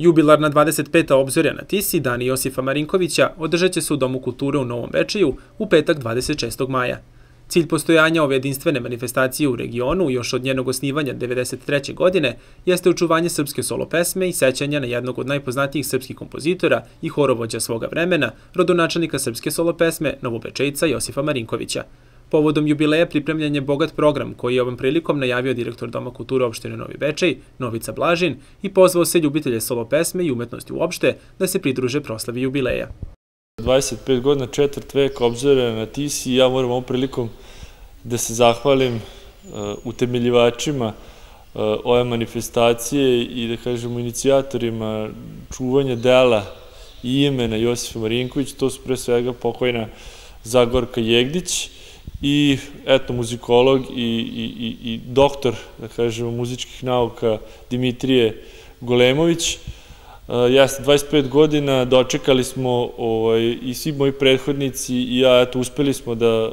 Jubilarna 25. obzorja na Tisi Dani Josifa Marinkovića održat će se u Domu kulture u Novom Bečeju u petak 26. maja. Cilj postojanja ove jedinstvene manifestacije u regionu još od njenog osnivanja 1993. godine jeste učuvanje srpske solo pesme i sećanja na jednog od najpoznatijih srpskih kompozitora i horovođa svoga vremena, rodonačelnika srpske solo pesme Novobečejca Josifa Marinkovića. Povodom jubileja pripremljen je bogat program koji je ovom prilikom najavio direktor Doma kulture opštine Novi Bečej, Novica Blažin, i pozvao se ljubitelje solo pesme i umetnosti uopšte da se pridruže proslavi jubileja. 25 godina četvrt vek obzore na Tisi i ja moram ovom prilikom da se zahvalim uh, utemeljivačima uh, ove manifestacije i da kažemo inicijatorima čuvanja dela i imena Josifa Marinković, to su pre svega pokojna Zagorka Jegdić, i eto muzikolog i, i, i, i doktor, da kažemo, muzičkih nauka Dimitrije Golemović. Uh, jeste, 25 godina dočekali smo ovaj, i svi moji prethodnici i ja, eto, uspeli smo da uh,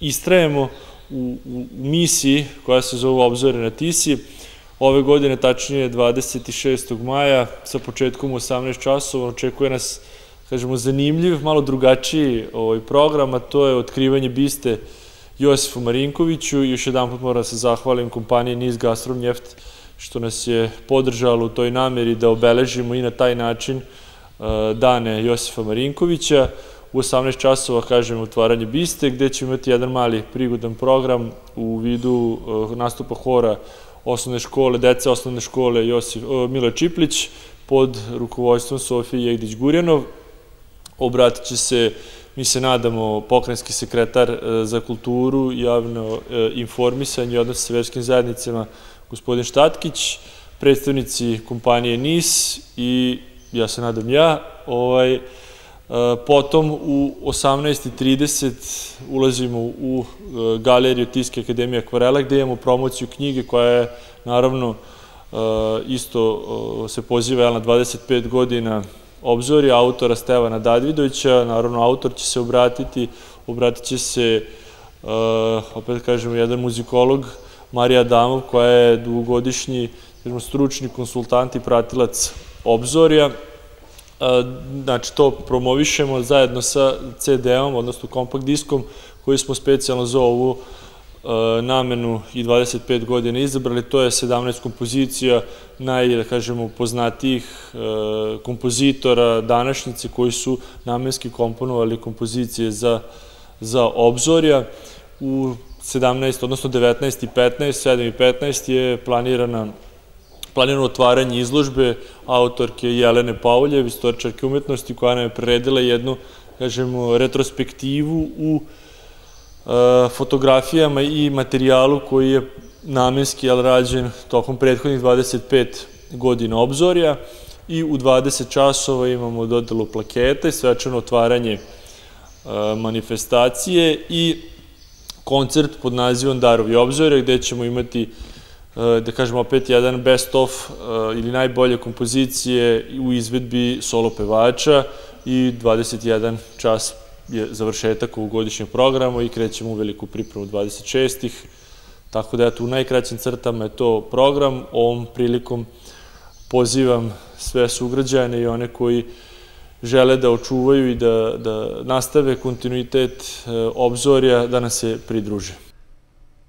istrajemo u, u misiji koja se zove Obzore na Tisi. Ove godine, tačnije 26. maja, sa početkom u 18 časova, očekuje nas kažemo, zanimljiv, malo drugačiji ovaj program, a to je otkrivanje biste Josifu Marinkoviću još jedan put moram da se zahvalim kompaniji Niz Gastrom Njeft što nas je podržalo u toj nameri da obeležimo i na taj način uh, dane Josifa Marinkovića. U 18 časova, kažem, otvaranje biste, gde ćemo imati jedan mali prigodan program u vidu uh, nastupa hora osnovne škole, dece osnovne škole Josif, uh, Milo Čiplić pod rukovodstvom Sofije Jegdić-Gurjanov obratit će se, mi se nadamo, pokrenjski sekretar e, za kulturu, javno e, informisanje odnos sa verskim zajednicama, gospodin Štatkić, predstavnici kompanije NIS i ja se nadam ja, ovaj, e, potom u 18.30 ulazimo u galeriju Tiske akademije Akvarela gde imamo promociju knjige koja je naravno isto se poziva na 25 godina obzori autora Stevana Dadvidovića, naravno autor će se obratiti, obratit će se, uh, opet kažemo, jedan muzikolog, Marija Damov, koja je dugogodišnji stručni konsultant i pratilac obzorja. Uh, znači, to promovišemo zajedno sa CD-om, odnosno kompakt diskom, koji smo specijalno za ovu namenu i 25 godina izabrali, to je 17 kompozicija naj, da kažemo, poznatijih e, kompozitora današnjice koji su namenski komponovali kompozicije za, za obzorja. U 17, odnosno 19 i 15, 7 i 15 je planirana planirano otvaranje izložbe autorke Jelene Pauljev, istoričarke umetnosti, koja nam je preredila jednu, kažemo, retrospektivu u E, fotografijama i materijalu koji je namenski jel, rađen tokom prethodnih 25 godina obzorja i u 20 časova imamo dodelu plaketa i svečano otvaranje e, manifestacije i koncert pod nazivom Darovi obzorja gde ćemo imati e, da kažemo opet jedan best of ili najbolje kompozicije u izvedbi solo pevača i 21 čas je završetak u godišnjem programu i krećemo u veliku pripremu 26-ih. Tako da, eto, u najkraćim crtama je to program. Ovom prilikom pozivam sve sugrađane i one koji žele da očuvaju i da, da nastave kontinuitet e, obzorja, da nas se pridruže.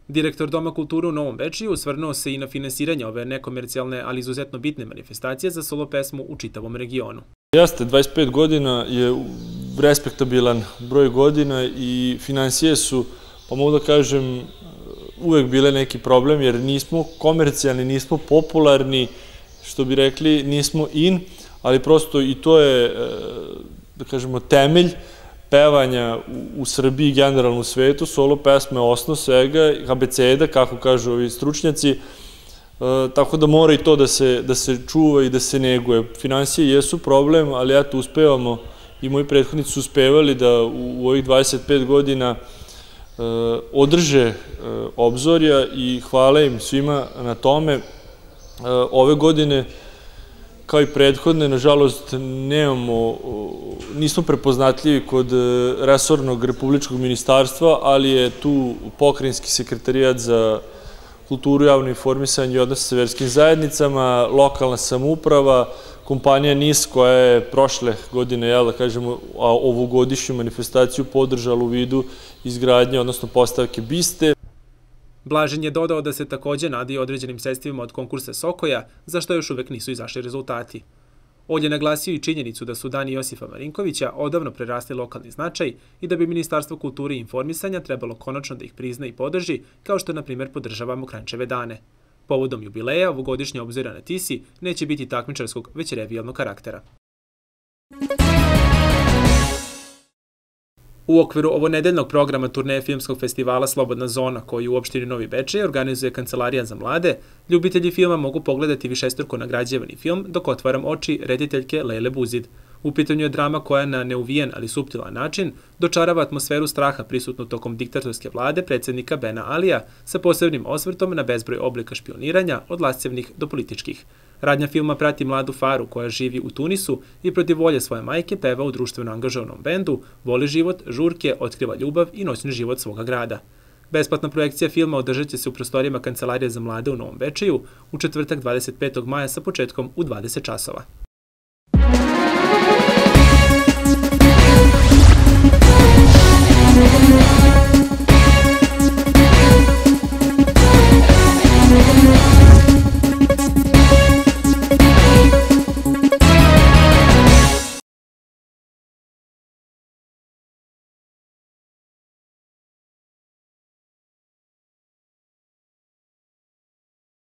Direktor Doma kulture u Novom Bečiju usvrnuo se i na finansiranje ove nekomercijalne, ali izuzetno bitne manifestacije za solo pesmu u čitavom regionu. Jeste, 25 godina je respektabilan broj godina i financije su, pa mogu da kažem, uvek bile neki problem, jer nismo komercijalni, nismo popularni, što bi rekli, nismo in, ali prosto i to je, e, da kažemo, temelj pevanja u Srbiji, generalno u svetu, solo pesme, osnov svega, abeceda, kako kažu ovi stručnjaci, E, tako da mora i to da se, da se čuva i da se neguje. Financije jesu problem, ali eto, uspevamo i moji prethodnici su uspevali da u, u ovih 25 godina e, održe e, obzorja i hvala im svima na tome. E, ove godine, kao i prethodne, nažalost, nemamo, nismo prepoznatljivi kod e, resornog republičkog ministarstva, ali je tu pokrinjski sekretarijat za kulturu, javno informisanje i odnose sa verskim zajednicama, lokalna samouprava, kompanija NIS koja je prošle godine, ja da kažemo, ovogodišnju manifestaciju podržala u vidu izgradnje, odnosno postavke biste. Blažen je dodao da se takođe nadi određenim sredstvima od konkursa Sokoja, za što još uvek nisu izašli rezultati. On je naglasio i činjenicu da su dani Josifa Marinkovića odavno prerasli lokalni značaj i da bi Ministarstvo kulture i informisanja trebalo konačno da ih prizna i podrži, kao što, na primjer, podržavamo Krančeve dane. Povodom jubileja, ovogodišnje obzira na Tisi neće biti takmičarskog, već revijalnog karaktera. U okviru ovonedeljnog programa turneje filmskog festivala Slobodna zona, koji u opštini Novi Bečej organizuje Kancelarija za mlade, ljubitelji filma mogu pogledati višestruko nagrađevani film Dok otvaram oči rediteljke Lele Buzid. U pitanju je drama koja na neuvijen, ali suptilan način dočarava atmosferu straha prisutnu tokom diktatorske vlade predsednika Bena Alija sa posebnim osvrtom na bezbroj oblika špioniranja od lascevnih do političkih. Radnja filma prati mladu Faru koja živi u Tunisu i protiv volje svoje majke peva u društveno angažovanom bendu, voli život, žurke, otkriva ljubav i noćni život svoga grada. Besplatna projekcija filma održat će se u prostorijama Kancelarije za mlade u Novom Bečeju u četvrtak 25. maja sa početkom u 20 časova.